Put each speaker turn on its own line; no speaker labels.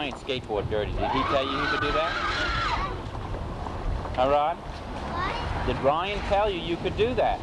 Ryan's skateboard dirty. Did he tell you you could do that? Rod?
What?
Did Ryan tell you you could do that?